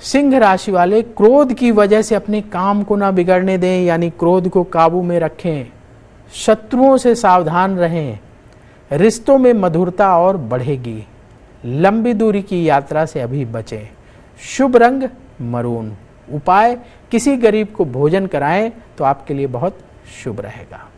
सिंह राशि वाले क्रोध की वजह से अपने काम को ना बिगड़ने दें, यानी क्रोध को काबू में रखें, शत्रुओं से सावधान रहें, रिश्तों में मधुरता और बढ़ेगी, लंबी दूरी की यात्रा से अभी बचें। शुभ रंग, मरून। उपाय, किसी गरीब को भोजन कराएँ तो आपके लिए बहुत शुभ रहेगा।